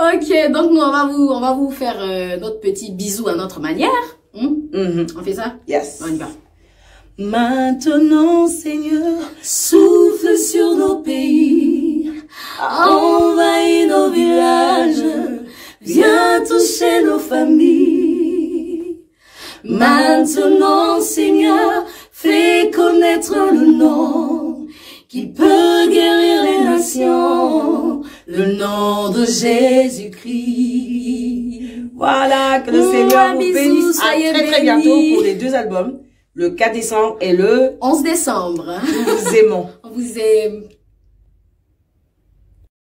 Ok, donc nous on va vous, on va vous faire euh, notre petit bisou à notre manière. Hmm? Mhm. On fait ça? Yes. On y va. Maintenant, Seigneur, souffle sur nos pays, envahis nos villages, viens toucher nos familles. Maintenant, Seigneur, fais connaître le nom le nom de Jésus-Christ. Voilà, que le Seigneur vous bénisse. À très très bientôt pour les deux albums, le 4 décembre et le 11 décembre. Nous vous aimons. On vous aime.